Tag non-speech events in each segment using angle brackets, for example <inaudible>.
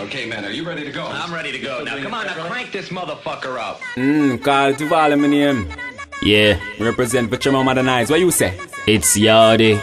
Okay, man, are you ready to go? I'm ready to go. Now, come on, now crank this motherfucker up. Mmm, Kardi Tivali, my name. Yeah, Represent for Chema Modernize. What you say? it's Yardie.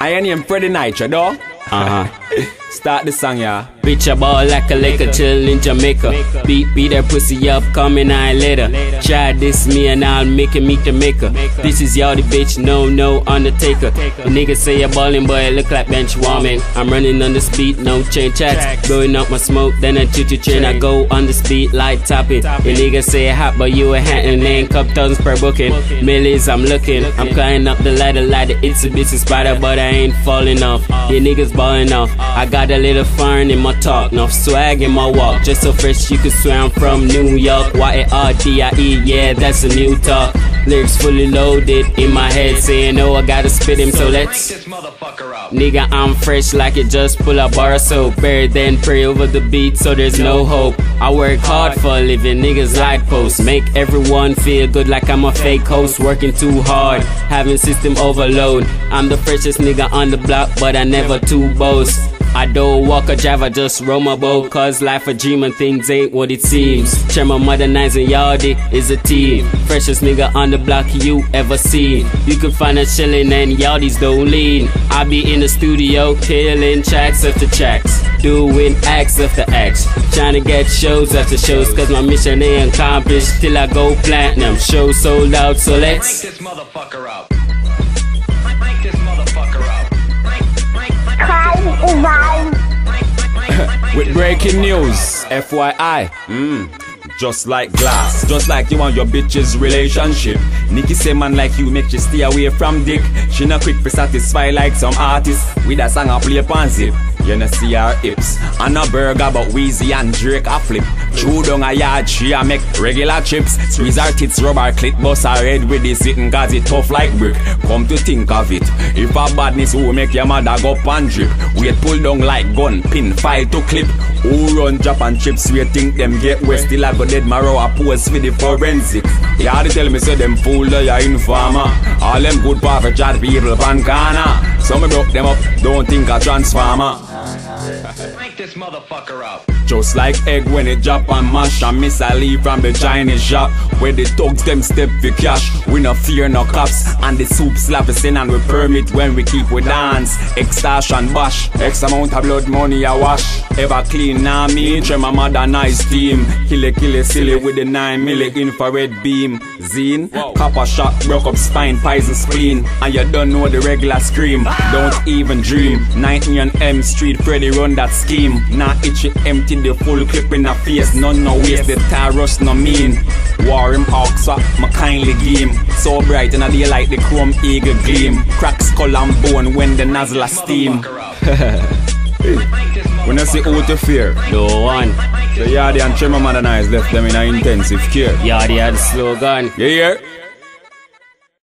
I name Freddie Nitro, dog. Uh huh. <laughs> Start the song, yeah. Bitch, I ball like a liquor, chill in Jamaica. Beat, beat that pussy up, coming I later. Try this me and I'll make it meet the maker. This is y'all the bitch, no, no, Undertaker. The niggas say I'm ballin', but it look like bench warming. I'm running on the speed, no chain chats. Blowing up my smoke, then I choo choo train. I go on the speed, light topping. The niggas say hot, but you a hat and ain't cup tons per booking. Millies, I'm looking. I'm climbing up the ladder the it's a bitch spider, but I ain't falling off. You niggas ballin' off. I got a little fern in my talk, enough swag in my walk. Just so fresh you could swear I'm from New York. Y-A-R-D-I-E, yeah, that's a new talk. Lyrics fully loaded in my head, saying, oh, I gotta spit him, so Crank let's. this motherfucker up. Nigga, I'm fresh like it just pull a bar of soap. Buried then pray over the beat, so there's no hope. I work hard for a living, niggas like posts. Make everyone feel good like I'm a fake host. Working too hard, having system overload. I'm the freshest nigga on the block, but I never too boast. I don't walk a drive, I just roll my boat. Cause life a dream and things ain't what it seems. Chairman modernizing Yardie is a team. Freshest nigga on the block you ever seen. You can find a chillin' and Yardies don't lean. I be in the studio killing tracks after tracks. Doing acts after acts. Trying to get shows after shows. Cause my mission ain't accomplished till I go platinum. Show sold out, so let's. this motherfucker up. With breaking news, FYI. Mmm. Just like glass, just like you and your bitch's relationship. Nikki say man like you make you stay away from dick. She not quick to satisfy like some artists. With a song I play upon zip. You know see her hips. And a burger but Weezy and Drake a flip. Chew down a yard she a make regular chips. Squeeze her tits, rub her clit, bust her head with the sitting cause it tough like brick. Come to think of it, if a badness who make your mother go and drip. Wait pull down like gun, pin, file to clip. Who run and chips, we think them get west still I go dead marrow a pose for the forensic. Yeah, they tell me say them fool they are informer. All them good perfect chat people pan corner. So me broke them up, don't think a transformer. Crank this motherfucker up. Just like egg when it drop and mash And miss I leave from the Chinese shop. Where the thugs them step for cash. We no fear no cops. And the soup slap us in and we permit when we keep we dance. Extortion bash. X amount of blood money I wash. Ever clean now me. Try my modernize team Kill it kill it silly with the 9 milli infrared beam. Zine Copper shot broke up spine poison spleen. And you don't know the regular scream. Don't even dream. 19 on M Street Freddy run that scheme. Now itchy empty the full clip in the face. None no waste the tar rush no mean. War him hawks up my kindly game So bright in a day like the chrome eagle gleam. Crack skull and bone when the nozzle steam. <laughs> When I see who to fear? No one. The Yardie and Tremor Modernize left them in a intensive care. Yardie had the slogan. Yeah, hear?